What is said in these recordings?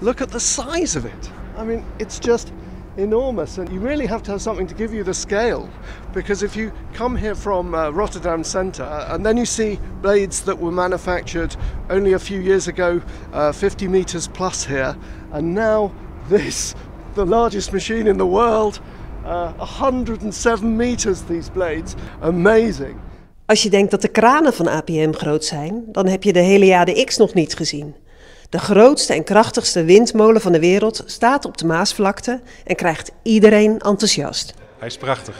look at the size of it. I mean, it's just enormous, and you really have to have something to give you the scale. Because if you come here from uh, Rotterdam Centre and then you see blades that were manufactured only a few years ago, uh, 50 meters plus here, and now this, the largest machine in the world, uh, 107 meters, these blades, amazing. Als je denkt dat de kranen van APM groot zijn, dan heb je de Heliade X nog niet gezien. De grootste en krachtigste windmolen van de wereld staat op de Maasvlakte en krijgt iedereen enthousiast. Hij is prachtig.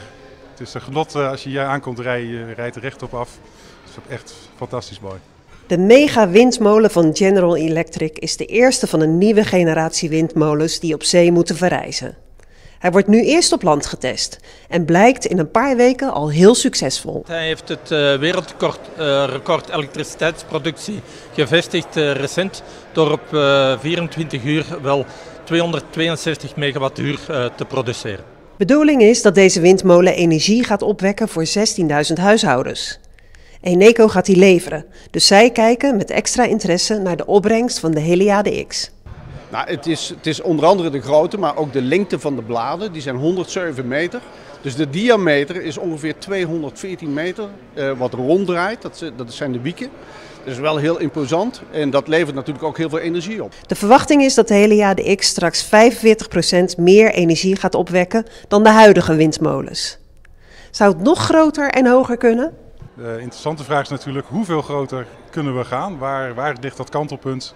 Het is een genot eh, als je hier aankomt rijden, je rijdt er rechtop af. Het is echt fantastisch mooi. De mega windmolen van General Electric is de eerste van een nieuwe generatie windmolens die op zee moeten verrijzen. Hij wordt nu eerst op land getest en blijkt in een paar weken al heel succesvol. Hij heeft het uh, wereldrecord record elektriciteitsproductie gevestigd uh, recent door op 24 uur wel 262 megawattuur te produceren. Bedoeling is dat deze windmolen energie gaat opwekken voor 16.000 huishoudens. Eneco gaat die leveren, dus zij kijken met extra interesse naar de opbrengst van de Heliade X. Nou, het, is, het is onder andere de grootte, maar ook de lengte van de bladen. Die zijn 107 meter. Dus de diameter is ongeveer 214 meter, uh, wat ronddraait. Dat, dat zijn de wieken. Dat is wel heel imposant en dat levert natuurlijk ook heel veel energie op. De verwachting is dat de Heliade X straks 45% meer energie gaat opwekken dan de huidige windmolens. Zou het nog groter en hoger kunnen? De interessante vraag is natuurlijk hoeveel groter kunnen we gaan? Waar, waar ligt dat kantelpunt?